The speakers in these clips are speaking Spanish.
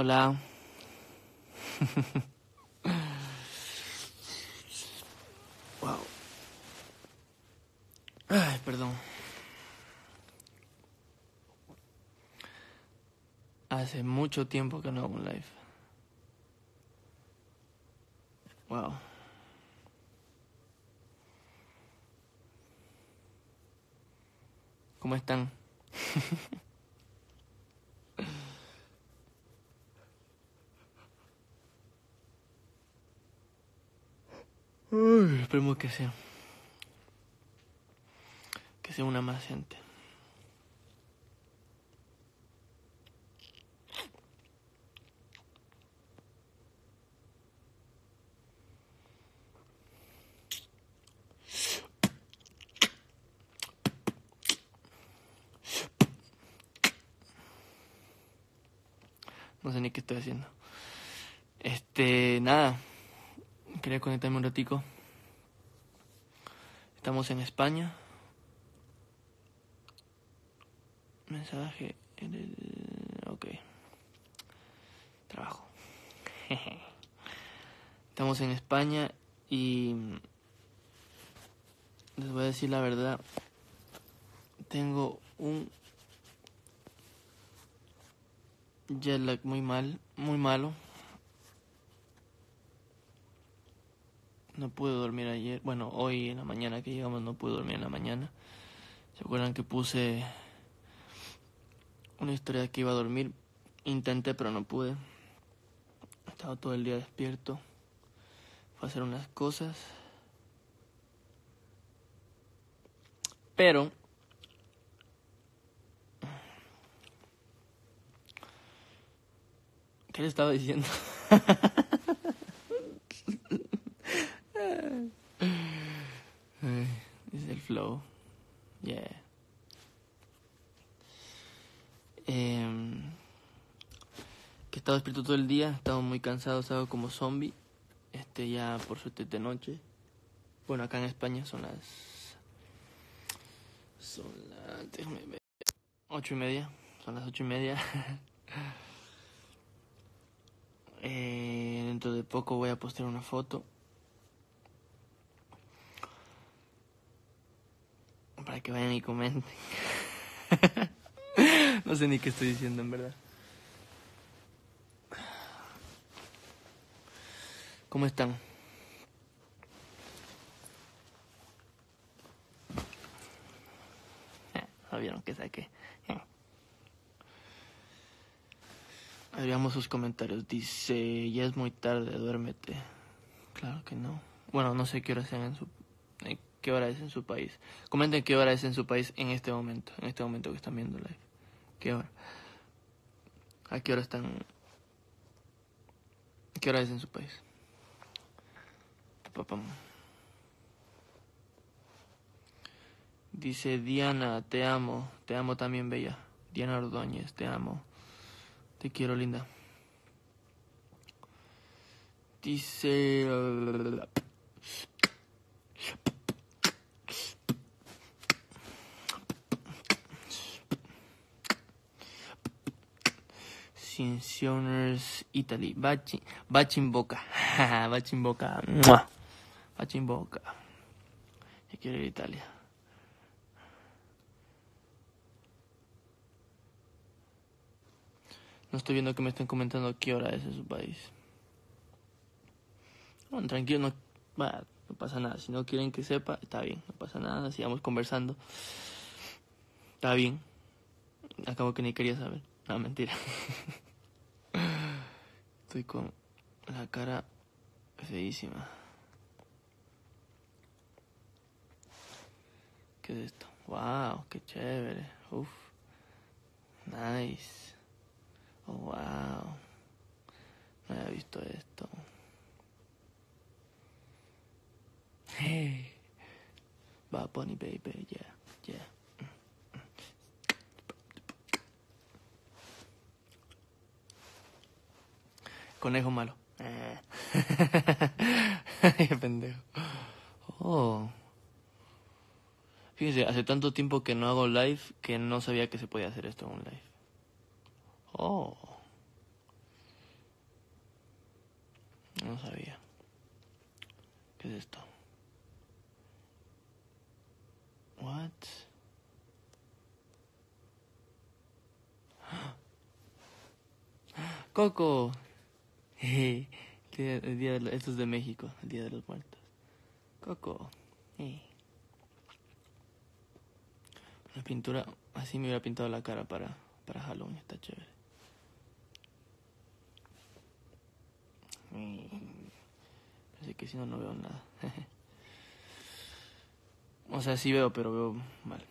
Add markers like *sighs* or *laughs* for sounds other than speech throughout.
Hola. wow. Ay, perdón. Hace mucho tiempo que no hago un live. Wow. ¿Cómo están? Uy, esperemos que sea. Que sea una más gente. No sé ni qué estoy haciendo. Este, nada. Quería conectarme un ratico. Estamos en España. Mensaje. Ok. Trabajo. *laughs* Estamos en España y... Les voy a decir la verdad. Tengo un jet lag muy mal, muy malo. No pude dormir ayer. Bueno, hoy en la mañana que llegamos no pude dormir en la mañana. ¿Se acuerdan que puse una historia que iba a dormir? Intenté, pero no pude. He estado todo el día despierto. Fue a hacer unas cosas. Pero ¿Qué le estaba diciendo? es el flow. Yeah. Eh, que he estado despierto todo el día, he estado muy cansado, he estado como zombie. Este ya por suerte de noche. Bueno, acá en España son las. Son las. Déjame ver. Ocho y media. Son las ocho y media. *laughs* Eh, dentro de poco voy a postear una foto. Para que vayan y comenten. *laughs* no sé ni qué estoy diciendo en verdad. ¿Cómo están? ¿No vieron que saqué? Veamos sus comentarios. Dice, ya es muy tarde, duérmete. Claro que no. Bueno, no sé qué hora sean en su... ¿Qué hora es en su país? Comenten qué hora es en su país en este momento. En este momento que están viendo live. ¿Qué hora? ¿A qué hora están? ¿Qué hora es en su país? Papam. Dice Diana, te amo. Te amo también, Bella. Diana Ordóñez, te amo. Te quiero, linda. Dice... Cincioners Italy. Bachi, Bachin Boca. *laughs* Bachin Boca. Bachin Boca. Yo quiero ir a Italia. No estoy viendo que me estén comentando qué hora es en su país. Bueno, tranquilo, no, no pasa nada. Si no quieren que sepa, está bien, no pasa nada. Sigamos conversando. Está bien. Acabo que ni quería saber. No, mentira. *laughs* Estoy con la cara feísima. ¿Qué es esto? Wow, qué chévere. Uf. Nice. Wow. No había visto esto. Hey. Bad Bunny baby, yeah, yeah. Conejo malo. Eh. *laughs* Qué pendejo. Oh. Fíjense, hace tanto tiempo que no hago live que no sabía que se podía hacer esto en un live. Oh. No sabía. ¿Qué es esto? What? *gasps* Coco. *laughs* el esto es de México, el Día de los Muertos. Coco. Una pintura, así me hubiera pintado la cara para, para Halloween, está chévere. Así que si no, no veo nada. *laughs* o sea, sí veo, pero veo mal.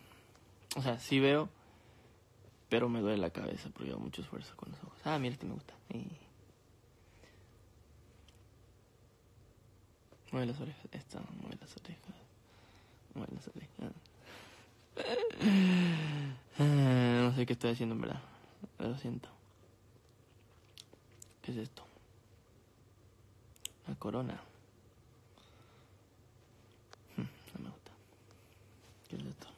O sea, sí veo, pero me duele la cabeza porque hago mucho esfuerzo con los ojos. Ah, mira, este me gusta. Mueve las orejas. Esta, mueve las orejas. Mueve las orejas. *laughs* No sé qué estoy haciendo en verdad. Lo siento. ¿Qué es esto? La corona. Hmm, no me gusta. ¿Qué es esto?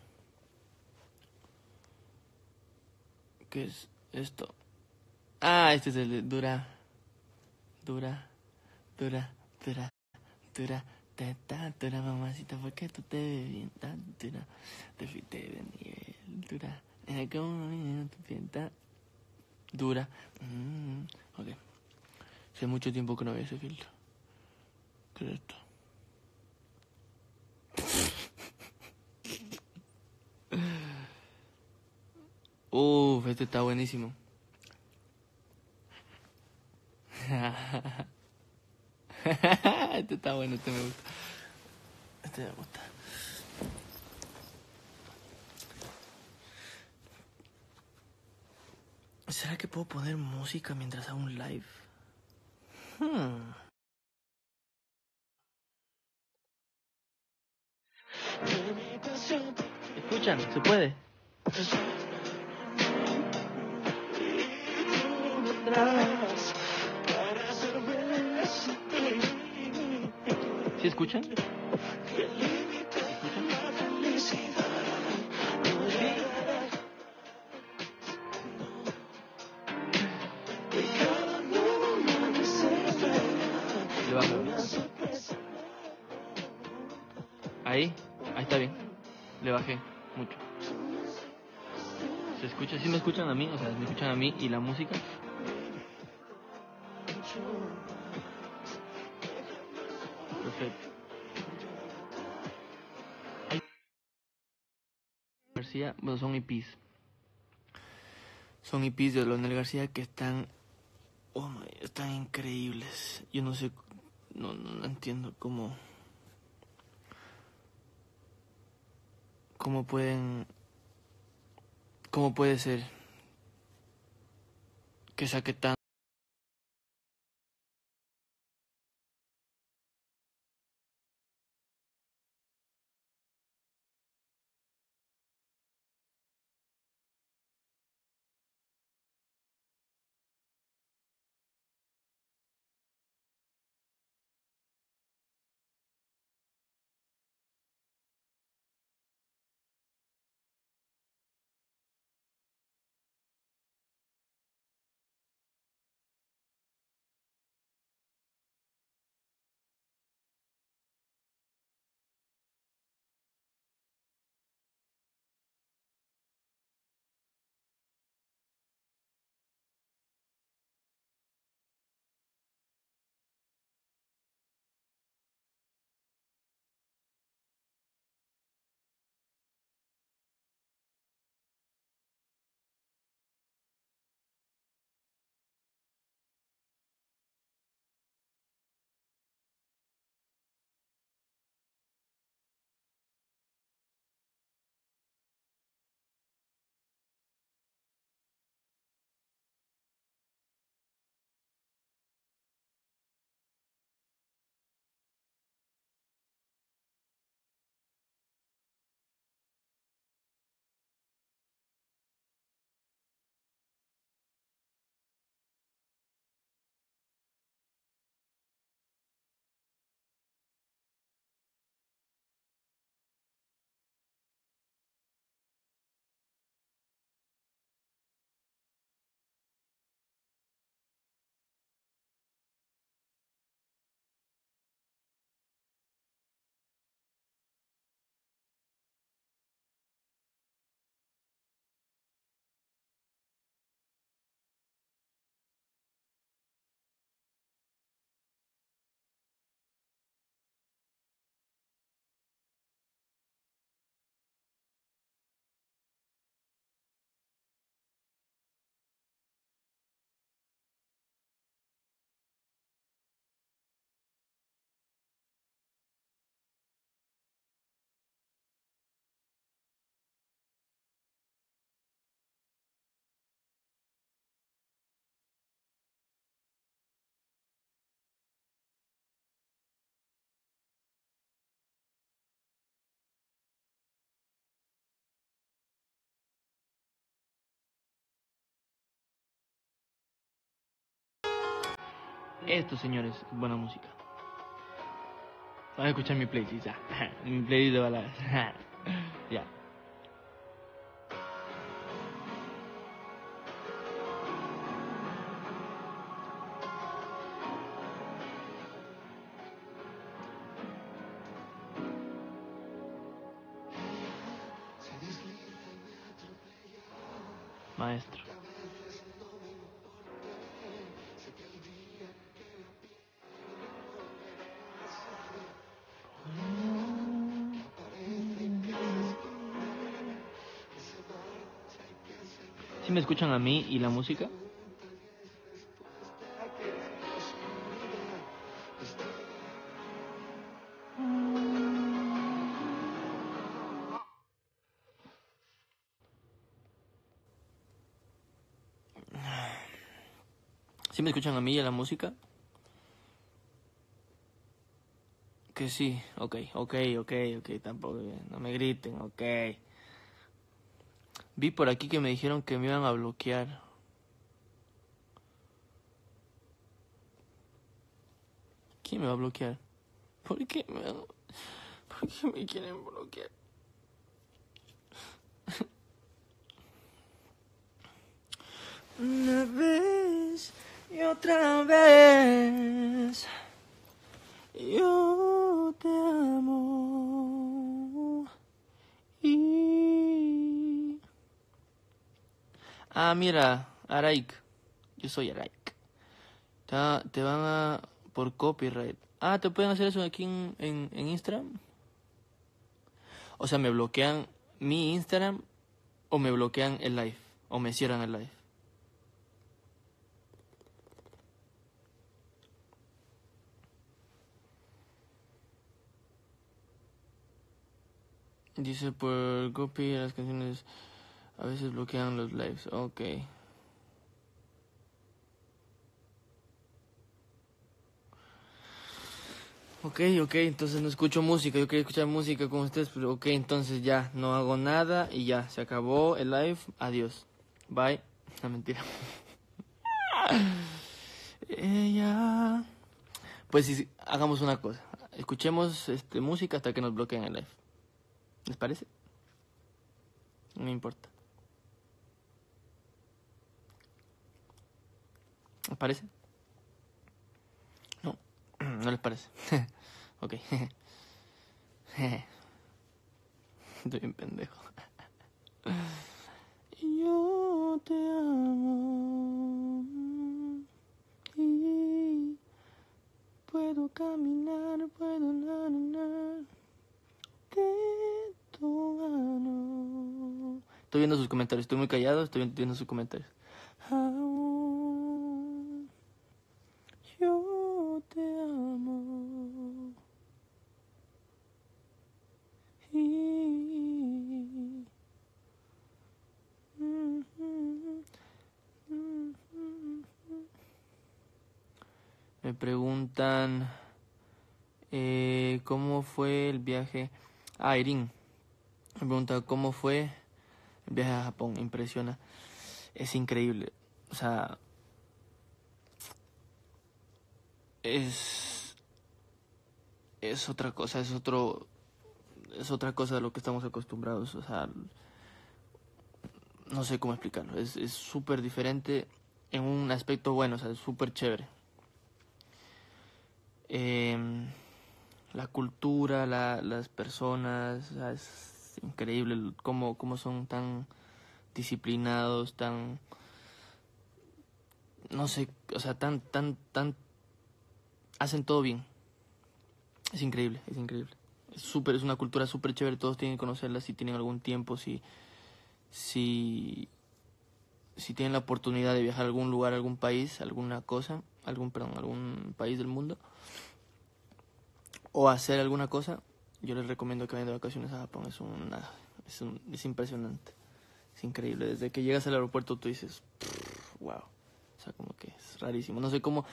¿Qué es esto? Ah, este es el de dura. Dura. Dura. Dura. Dura. Te dura, mamacita, ¿por qué tú te ves bien tan dura? Te fuiste de nivel, dura. Es como tu piel dura. Mm, ok. Hace mucho tiempo que no veo ese filtro. Uf, este está buenísimo. *laughs* este está bueno, este me gusta. Este me gusta. ¿Será que puedo poner música mientras hago un live? Hmm. Escuchan, se puede. ¿Sí escuchan? Ahí, ahí está bien. Le bajé mucho. ¿Se escucha? ¿Sí me escuchan a mí? O sea, ¿me escuchan a mí y la música? Perfecto. García, bueno, son EPs. Son EPs de Leonel García que están, oh my, están increíbles. Yo no sé, no, no entiendo cómo, cómo pueden, cómo puede ser que saque tan Esto, señores, es buena música. Van a escuchar mi playlist, ya. *laughs* mi playlist de baladas. *laughs* ya. Escuchan a mí y la música? ¿Sí me escuchan a mí y a la música? Que sí, ok, ok, ok, ok, tampoco, no me griten, ok. Vi por aquí que me dijeron que me iban a bloquear. ¿Quién me va a bloquear? ¿Por qué me, ¿Por qué me quieren bloquear? Una vez y otra vez yo te amo y ah mira Araik. Yo soy Araik. Te, van a por copyright. Ah te pueden hacer eso aquí en, en, en Instagram o sea me bloquean mi Instagram o me bloquean el live o me cierran el live Dice por copy las canciones a veces bloquean los lives. Ok. Ok, ok, entonces no escucho música. Yo quería escuchar música con ustedes, pero ok, entonces ya no hago nada y ya se acabó el live. Adiós. Bye. *laughs* No mentira. *laughs* Ella. Pues sí, hagamos una cosa. Escuchemos este, música hasta que nos bloqueen el live. ¿Les parece? No importa. ¿Les parece? No, *clears throat* no les parece. *laughs* ok. *laughs* Estoy bien pendejo. *laughs* Yo te amo y puedo caminar, puedo. Estoy viendo sus comentarios, estoy muy callado, estoy viendo sus comentarios. Aún yo te amo. Y... Me preguntan eh, cómo fue el viaje. Ah, Irin me pregunta cómo fue el viaje a Japón. Impresiona. Es increíble. O sea, es es otra cosa, es otro es otra cosa de lo que estamos acostumbrados, o sea, no sé cómo explicarlo, es súper diferente en un aspecto bueno, o sea, es súper chévere. Eh, la cultura, la, las personas, es increíble cómo, cómo son tan disciplinados, tan, no sé, o sea, tan, tan, tan, hacen todo bien. Es increíble, es increíble. Es súper, es una cultura súper chévere, todos tienen que conocerla si tienen algún tiempo, si, si, si tienen la oportunidad de viajar a algún lugar, a algún país, alguna cosa, algún, perdón, algún país del mundo o hacer alguna cosa, yo les recomiendo que vayan de vacaciones a Japón. Es, una, es, un, es impresionante. Es increíble. Desde que llegas al aeropuerto tú dices, wow. O sea, como que es rarísimo. No sé cómo,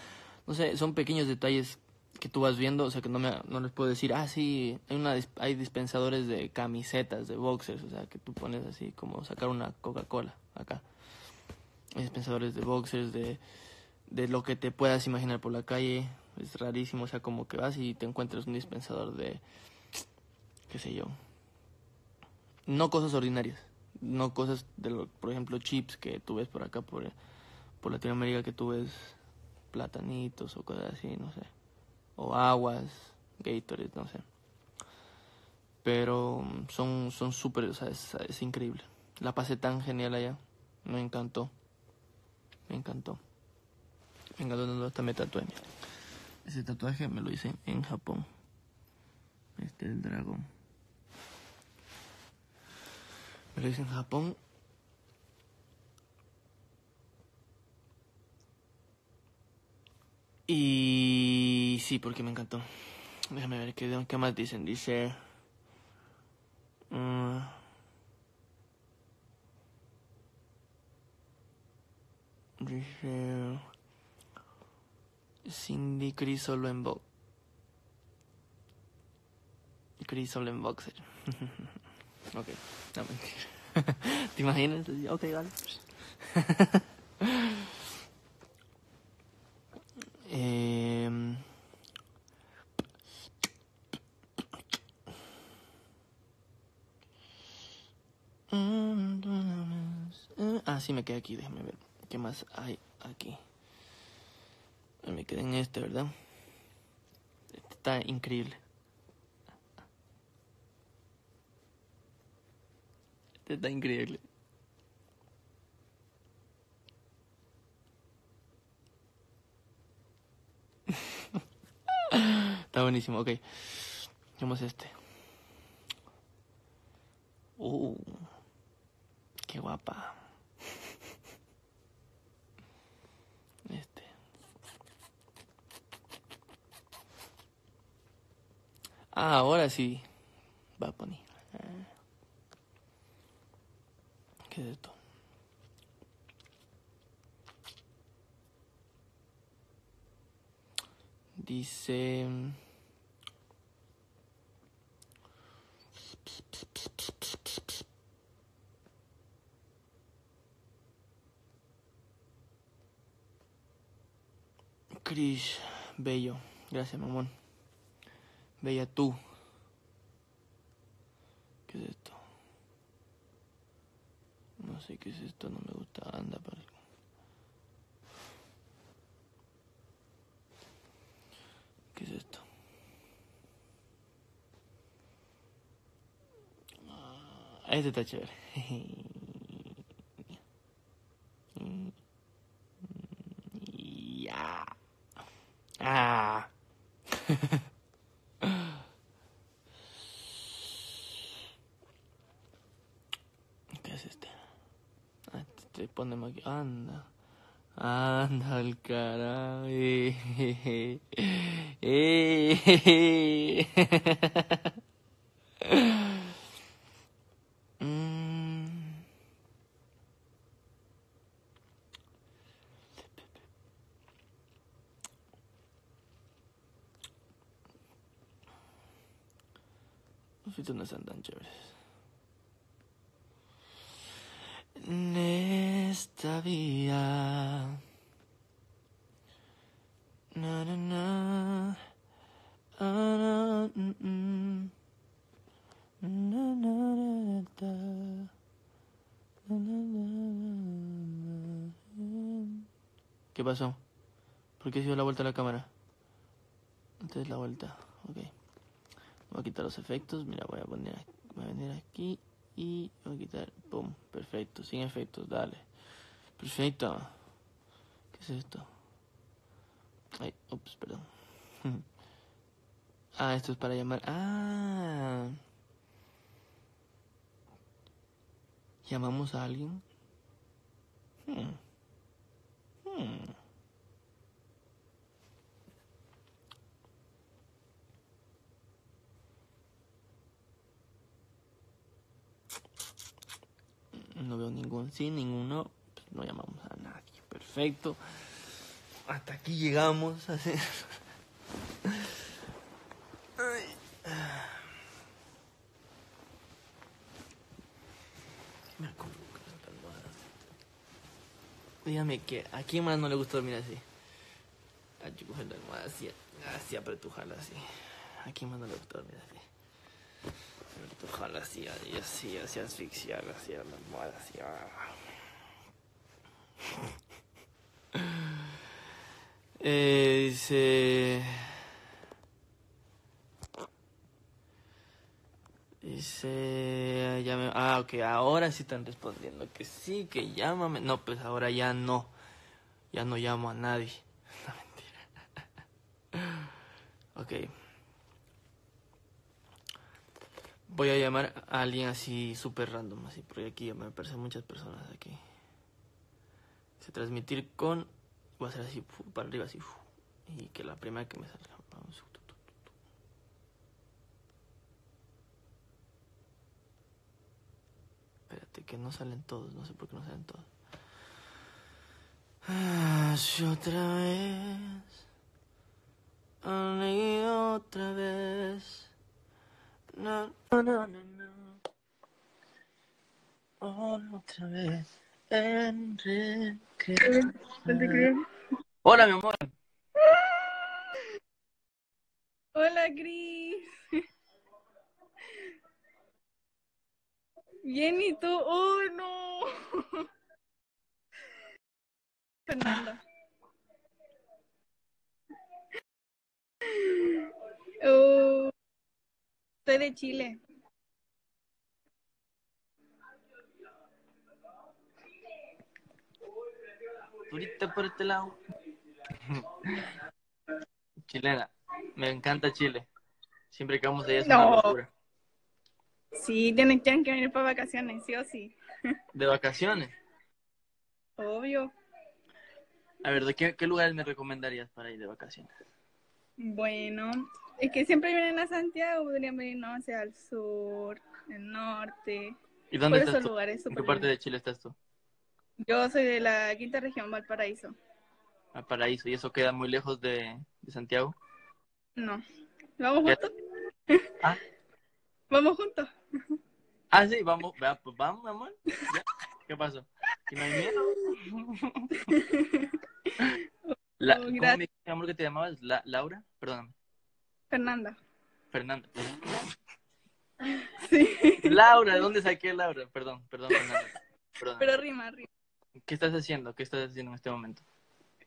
no sé, son pequeños detalles que tú vas viendo, o sea, que no, me, no les puedo decir, ah, sí, hay, una, hay dispensadores de camisetas, de boxers, o sea, que tú pones así como sacar una Coca-Cola acá. Hay dispensadores de boxers, de, de lo que te puedas imaginar por la calle. Es rarísimo, o sea, como que vas y te encuentras un dispensador de, qué sé yo, no cosas ordinarias, no cosas de, lo, por ejemplo, chips que tú ves por acá, por, por Latinoamérica, que tú ves platanitos o cosas así, no sé, o aguas, Gatorade, no sé. Pero son son súper, o sea, es, increíble. La pasé tan genial allá, me encantó, me encantó. Me encantó hasta me tatué. Ese tatuaje me lo hice en Japón. Este es el dragón. Me lo hice en Japón. Y sí, porque me encantó. Déjame ver qué, qué más dicen. Dice... Uh, dice... Cindy Chris solo en box. Chris solo en boxer. *laughs* ok, no mentira. *laughs* ¿Te imaginas? Ok, vale. *laughs* eh, ah, sí, me quedé aquí. Déjame ver. ¿Qué más hay aquí? Me quedé en este, ¿verdad? Este está increíble. Este está increíble. *laughs* está buenísimo, ok. Vamos este. Uh, qué guapa. Ah, ahora sí. Va a poner. ¿Qué es esto? Dice... Chris, bello. Gracias, mamón. Bella tú. ¿Qué es esto? No sé qué es esto, no me gusta. Anda, para. ¿Qué es esto? Ah, este está chévere. *laughs* Ya. Ah. *laughs* ponemos aquí. Anda. Anda al carajo. *laughs* *laughs* Eh, eh, mm. Los filtros no están tan chéveres. en esta vida. Na, na, na. Ah, na, mm, mm. Na, na, na, na, ¿Qué pasó? ¿Por qué se dio la vuelta a la cámara? Entonces la vuelta, ok. Voy a quitar los efectos. Mira, voy a poner, voy a venir aquí y voy a quitar, pum, perfecto, sin efectos, dale. Perfecto. ¿Qué es esto? Ay, ups, perdón. *laughs* ah, esto es para llamar. Ah. ¿Llamamos a alguien? Hmm. Hmm. No veo ningún sí, ninguno. Pues no llamamos a nadie. Perfecto. Hasta aquí llegamos. *laughs* Así. Dígame que a quién más no le gusta dormir así. Aquí coge la almohada así, así apretujala así. Aquí manda el doctor, mira así. Apretujala así, y así, así asfixiarla, así a la almohada así. ah. *laughs* Eh, dice... Dice... ya me- Ah, ok, ahora sí están respondiendo que sí, que llámame. No, pues ahora ya no. Ya no llamo a nadie. *laughs* No, mentira. *laughs* Ok. Voy a llamar a alguien así súper random, así, porque aquí ya me aparecen muchas personas aquí. Se transmitir con... Voy a hacer así, para arriba, así. Y que la primera que me salga. Vamos. Espérate, que no salen todos, no sé por qué no salen todos. Ah, otra vez. Otra vez. No, no, no, no, no. Otra vez. Enrique. Hola, mi amor. Hola, Gris. Bien, ¿y tú? ¡Oh, no! Fernanda. Oh, soy de Chile. Ahorita por este lado. Chilena. Me encanta Chile. Siempre que vamos allá es una No. locura. Sí, tienen, tienen que venir para vacaciones, sí o sí. *laughs* De vacaciones. Obvio. A ver, ¿de qué, qué lugares me recomendarías para ir de vacaciones? Bueno, es que siempre vienen a Santiago, podrían venir, no sé, al sur, al norte, ¿Y dónde esos estás tú? lugares. ¿En qué parte de Chile estás tú? Yo soy de la quinta región, Valparaíso. A Paraíso. ¿Y eso queda muy lejos de, de Santiago? No. ¿Vamos juntos? *laughs* Ah. ¿Vamos juntos? Ah, sí, vamos, pues vamos, amor. ¿Ya? ¿Qué pasó? ¿Y no hay miedo? *laughs* *laughs* La- Oh, ¿Cómo me amor, que te llamabas? La- ¿Laura? Perdóname. Fernanda. Fernanda. *laughs* Sí. Laura, ¿de dónde saqué Laura? Perdón, perdón, Fernanda. Pero rima, rima. ¿Qué estás haciendo? ¿Qué estás haciendo en este momento?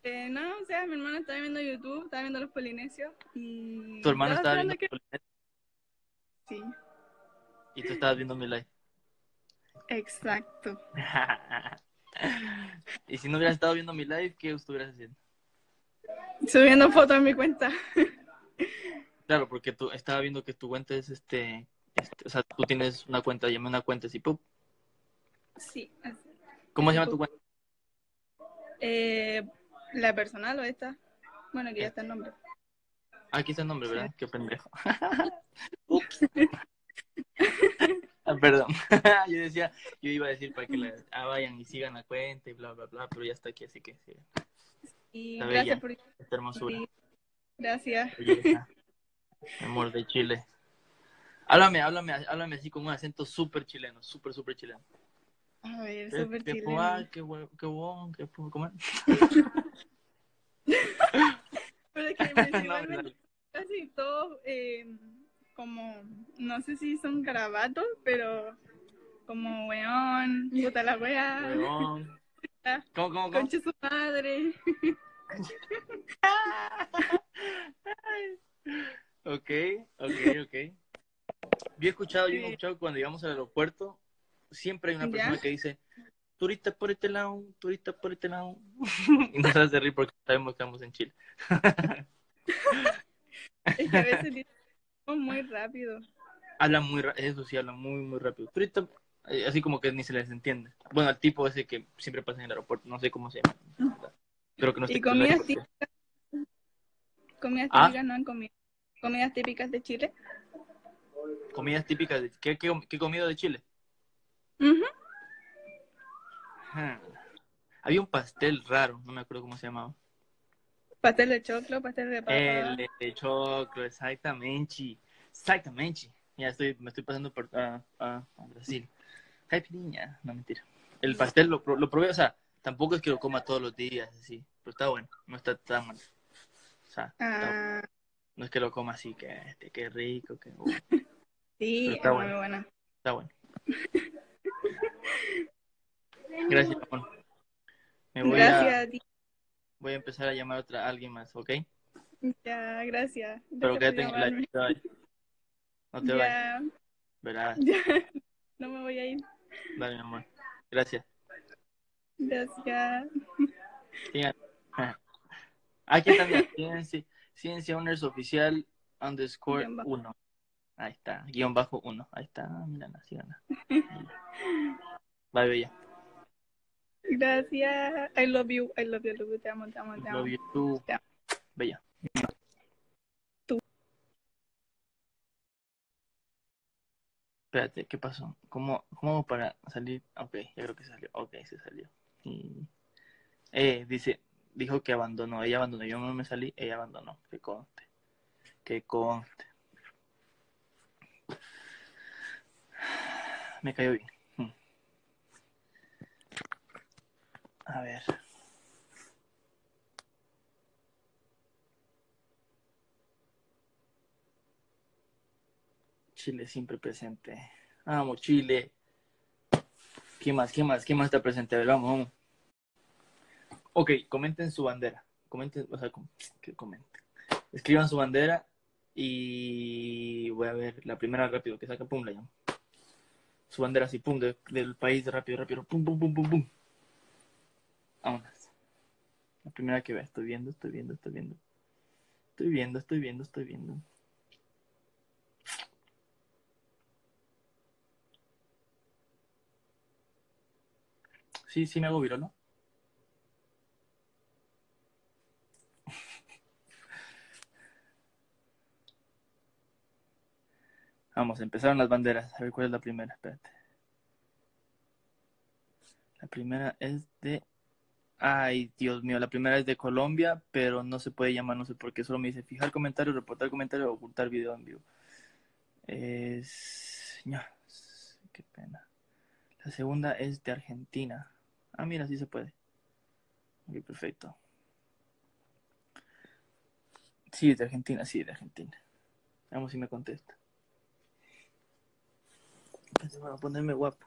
Eh, no, o sea, mi hermana estaba viendo YouTube, estaba viendo los polinesios y... Tu hermano estaba viendo que- Sí, y tú estabas viendo mi live. exacto. *laughs* y si no hubieras estado viendo mi live, ¿qué estuvieras haciendo? Subiendo fotos en mi cuenta. Claro, porque tú estaba viendo que tu cuenta es este, este, o sea, tú tienes una cuenta, llamé una cuenta así, ¡pum! Sí. así. ¿Cómo se llama tu cuenta? Eh, ¿La personal o esta? Bueno, que ya está el nombre. Ah, aquí está el nombre, ¿verdad? Qué pendejo. *laughs* Ups. Ah, perdón. *laughs* yo decía, yo iba a decir para que la ah, vayan y sigan la cuenta y bla, bla, bla, pero ya está aquí, así que sí. Y Está gracias bella. por... Esta hermosura. sí, Gracias. belleza. Amor de Chile. Háblame, háblame, háblame así con un acento súper chileno, súper, súper chileno. A ver, súper qué chileno. guay, qué bueno, qué bueno, qué pu- ¿cómo es? *laughs* Pero es que *laughs* No, principalmente casi todos, eh, como, no sé si son garabatos, pero como weón, puta la wea, Huevón. ¿Cómo, cómo, cómo? concha su madre. *laughs* Ok, ok, ok. Yo he escuchado, yo he escuchado cuando llegamos al aeropuerto, siempre hay una ¿Ya? persona que dice, turista por este lado, turista por este lado. *laughs* y nos hace reír porque sabemos que estamos en Chile. *laughs* Es que a veces dicen muy rápido. Hablan muy rápido, eso sí, hablan muy, muy rápido. Turista, así como que ni se les entiende. Bueno, el tipo ese que siempre pasa en el aeropuerto, no sé cómo se llama. Creo que no ¿Y comidas típicas? Comidas Ah. típicas, no han comido. Comidas típicas de Chile. Comidas típicas, de, ¿qué, qué, qué comido de Chile? Ajá. Había un pastel raro, no me acuerdo cómo se llamaba. Pastel de choclo, pastel de papa. El de choclo, exactamente. Exactamente. Ya estoy, me estoy pasando por, a, a- a Brasil. Caipirinha, no mentira. El pastel lo, lo probé, o sea, tampoco es que lo coma todos los días, así, pero está bueno, no está tan mal. sea, está- Ah, no es que lo coma así, que, este, que rico, que uh, sí, está es bueno. muy buena. está bueno. *laughs* Gracias, amor. Me voy Gracias a, a ti. voy a empezar a llamar a otra, a alguien más, ¿ok? Ya, gracias. Pero quédate por en el live, llamarme. No te te vayas, Ya, verás. *laughs* No me voy a ir. Dale, mi amor. Gracias. Gracias. *laughs* Aquí también, Ciencia, Ciencia Owners Oficial underscore Guión bajo. 1. Ahí está, guion bajo 1. Ahí está, mírala, síganla. *laughs* Bye, bella. Gracias. I love you. I love you. Love you. Te amo, te amo, te amo. Love you too. Bella. Espérate, ¿qué pasó? ¿Cómo, ¿Cómo para salir? Ok, ya creo que salió. Ok, se salió. Y... Eh, dice, dijo que abandonó. Ella abandonó. Yo no me salí, ella abandonó. Que conste. Que conste. *sighs* Me cayó bien. Hmm. A ver. Chile siempre presente. Vamos, Chile. ¿Qué más? ¿Qué más? ¿Qué más está presente? A ver, vamos, vamos. Ok, comenten su bandera. Comenten, o sea, que comenten. Escriban su bandera y voy a ver la primera rápido que saca, pum, la llamo. Su bandera así, pum, de- del país, rápido, rápido, pum, pum, pum, pum, pum. Vámonos. La primera que vea, estoy viendo, estoy viendo, estoy viendo. Estoy viendo, estoy viendo, estoy viendo. Sí, sí me hago viral, ¿no? *laughs* Vamos, empezaron las banderas. A ver cuál es la primera, espérate. La primera es de... Ay, Dios mío, la primera es de Colombia, pero no se puede llamar, no sé por qué, solo me dice fijar comentario, reportar comentario ocultar video en vivo. Es... ña, Qué pena. La segunda es de Argentina. Ah, mira, sí se puede. Ok, perfecto. Sí, es de Argentina, sí, de Argentina. Vamos si me contesta. Pensé, bueno, ponerme guapo.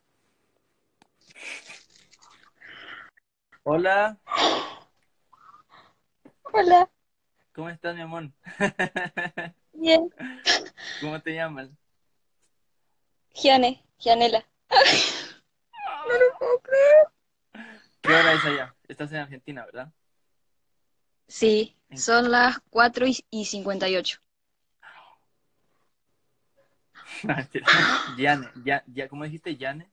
Hola, Hola, ¿cómo estás, mi amor? bien. *laughs* ¿Cómo te llamas? Giane, Gianela. *laughs* No lo puedo creer. ¿Qué hora es allá? Estás en Argentina, ¿verdad? Sí, son las 4 y, y 58. *laughs* Yane, ya, ya, ¿cómo dijiste? Yane.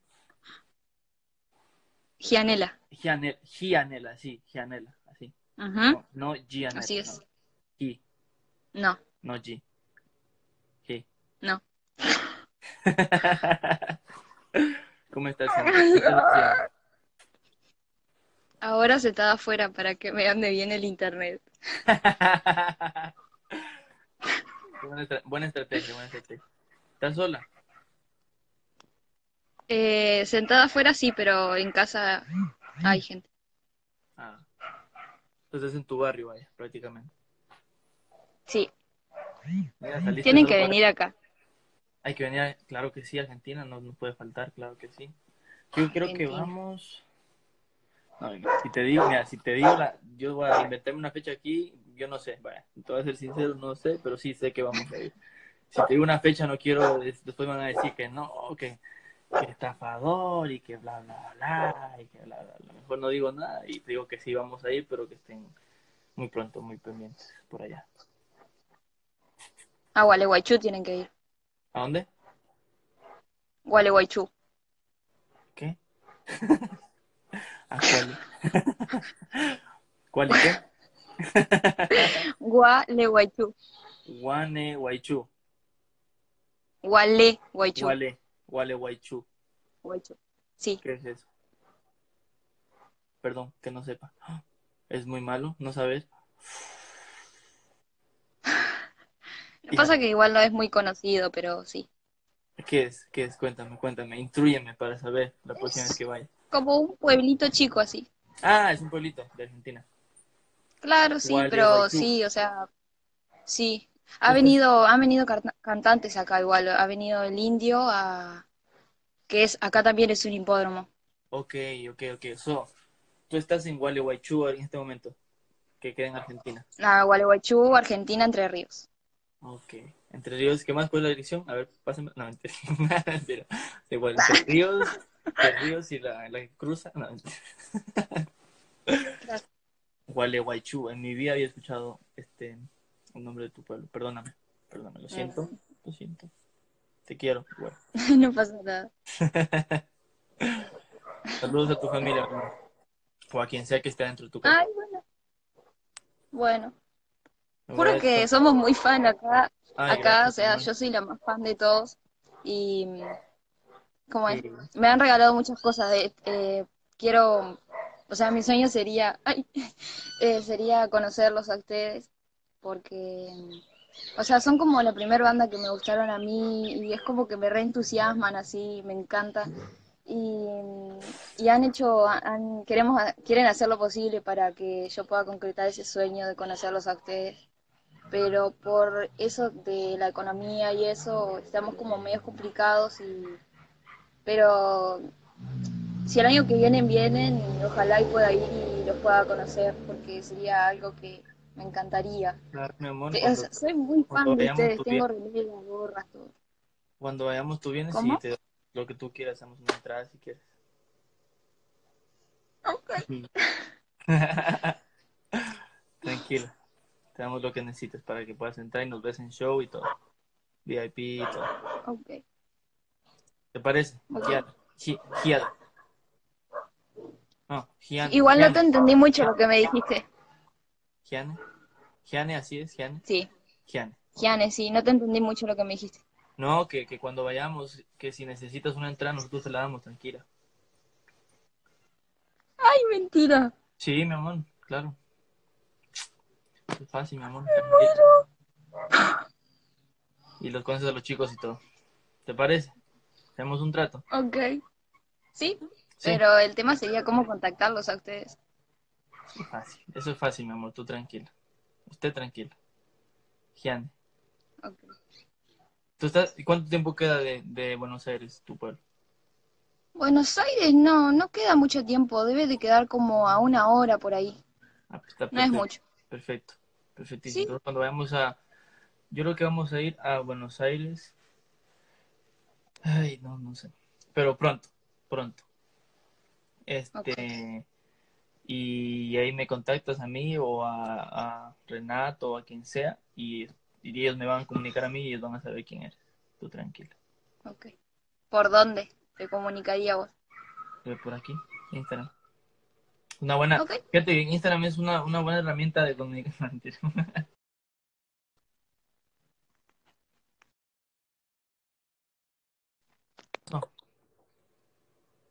Gianela. Gianela, Gianela, sí, Gianela, así. Ujú, No, no Gianela. Así es. No, Gi, No, no G. G. no. *laughs* ¿Cómo estás? Gianela? *laughs* Ahora se está afuera para que me ande bien el internet. *laughs* buena, estra- buena estrategia, buena estrategia. ¿Estás sola? Eh, sentada afuera sí, pero en casa hay gente. Ah. Entonces en tu barrio, vaya, prácticamente. Sí, Mira, tienen que para- venir acá. Hay que venir, claro que sí, Argentina, no nos puede faltar, claro que sí. Yo creo que vamos. No, si te digo, mira, si te digo, la, yo voy a inventarme una fecha aquí, yo no sé, vaya, te voy a ser sincero, no sé, pero sí sé que vamos a ir. Si te digo una fecha, no quiero, des- después van a decir que no, que, que estafador y que bla, bla, bla, y que bla, bla, bla. Mejor no digo nada y te digo que sí vamos a ir, pero que estén muy pronto, muy pendientes por allá. A Gualeguaychú tienen que ir. ¿A dónde? Gualeguaychú. ¿Qué? *laughs* ¿A cuál? *laughs* ¿Cuál y qué? *laughs* Gualeguaychú. Guane Guaychú. Gualeguaychú. Guale, Guale Guaychú. Guaychú. Sí, ¿Qué es eso? Perdón, que no sepa. *gasps* Es muy malo, ¿no sabes? Lo *laughs* que pasa que igual no es muy conocido, pero sí. ¿Qué es? ¿Qué es? Cuéntame, cuéntame. Intrúyeme para saber la próxima vez que vaya. Como un pueblito chico así. Ah, es un pueblito de Argentina. Claro, sí, Gualeguaychú. pero sí, o sea, Sí, ha venido, han venido cantantes acá igual, ha venido el indio a, que es, acá también es un hipódromo. Ok, ok, ok. So, tú estás en Gualeguaychú en este momento, que queda en Argentina. A Gualeguaychú, Argentina, Entre Ríos. Ok. Entre Ríos, ¿qué más? ¿Cuál es la dirección? A ver, pásame. No, mentira. *laughs* mentira. Igual, Entre Ríos, Entre Ríos y la, la cruza. No. *laughs* Gualeguaychú. En mi vida había escuchado este el nombre de tu pueblo. Perdóname, perdóname. Lo siento, lo siento. Te quiero. Igual. *laughs* No pasa nada. *laughs* Saludos a tu familia. O a quien sea que esté dentro de tu casa. Ay, bueno. Bueno, juro que somos muy fan acá. Ay, Acá, gracias, o sea, hermano. yo soy la más fan de todos. Y como es, me han regalado muchas cosas. De, eh, quiero, o sea, mi sueño sería, *laughs* ay, eh, sería conocerlos a ustedes, porque, o sea, son como la primera banda que me gustaron a mí y es como que me reentusiasman así, me encanta. Y, y han hecho, han, queremos, quieren hacer lo posible para que yo pueda concretar ese sueño de conocerlos a ustedes pero por eso de la economía y eso estamos como medios complicados y pero si el año que vienen vienen ojalá y pueda ir y los pueda conocer porque sería algo que me encantaría Claro, mi amor, o cuando, sea, soy muy fan de ustedes tengo remeras gorras todo cuando vayamos tú vienes y te lo que tú quieras, hacemos una entrada si quieres. Sí. *laughs* Tranquila. Te damos lo que necesites para que puedas entrar y nos ves en show y todo. VIP y todo. okay ¿Te parece? Giada. Gi- Giada. No, Giane. igual no te Giane. entendí mucho lo que me dijiste Giane. Giane, así es, Giane. sí Giane. Gianni sí no te entendí mucho lo que me dijiste No, que, que cuando vayamos, que si necesitas una entrada, nosotros te la damos, tranquila. ay mentira Sí, mi amor, claro. Es fácil, mi amor. Y los conoces a los chicos y todo. ¿Te parece? Hacemos un trato. okay sí Sí, pero el tema sería cómo contactarlos a ustedes sí, fácil. Eso es fácil, mi amor. Tú tranquila. Usted tranquila. Gianni. okay ¿Tú estás, ¿y ¿Cuánto tiempo queda de, de Buenos Aires, tu pueblo? Buenos Aires no, no queda mucho tiempo, debe de quedar como a una hora por ahí, Ah, pues está no es mucho. Perfecto. Perfectísimo. Sí. Cuando vayamos a. Yo creo que vamos a ir a Buenos Aires. Ay, no, no sé. Pero pronto, pronto. Este. Y ahí me contactas a mí o a, a Renato o a quien sea. Y, y ellos me van a comunicar a mí y ellos van a saber quién eres. Tú tranquila. Ok. ¿Por dónde te comunicaría vos? Ve por aquí, Instagram. Una buena. Ok. Fíjate que Instagram es una, una buena herramienta de comunicación. *laughs*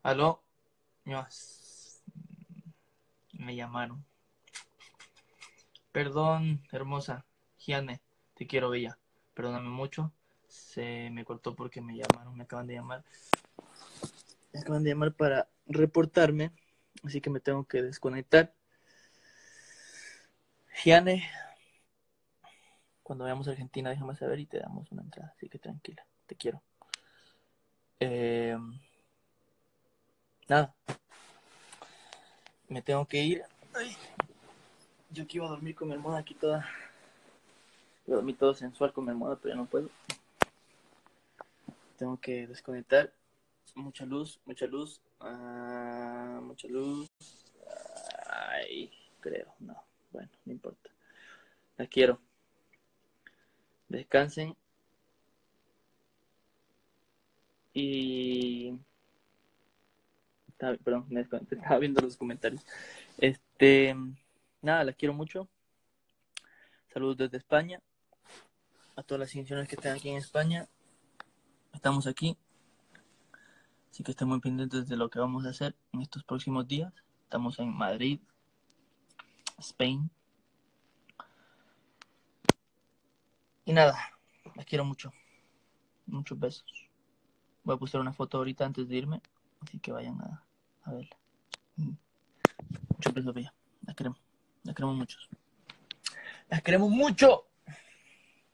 ¿Aló? Me llamaron. Perdón, hermosa. Giane, te quiero bella. Perdóname mucho. Se me cortó porque me llamaron, me acaban de llamar. Me acaban de llamar para reportarme, así que me tengo que desconectar. Giane, cuando vayamos a Argentina, déjame saber y te damos una entrada, así que tranquila, te quiero. Eh, nada, me tengo que ir. Ay, yo que iba a dormir con mi almohada aquí toda. A dormir todo sensual con mi almohada, pero ya no puedo. Tengo que desconectar. Mucha luz, mucha luz. ah, mucha luz. Ay, creo, no. Bueno, no importa. Las quiero. Descansen. Y. Estaba, perdón, me estaba viendo los comentarios. Este. Nada, las quiero mucho. Saludos desde España. A todas las instituciones que estén aquí en España. Estamos aquí. Así que estén muy pendientes de lo que vamos a hacer en estos próximos días. Estamos en Madrid, Spain. Y nada, las quiero mucho. Muchos besos. Voy a postear una foto ahorita antes de irme. Así que vayan a, a verla. Mm. Muchos besos, bella. Las queremos. Las queremos muchos. Las queremos mucho.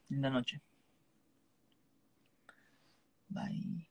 Linda noche. Bye.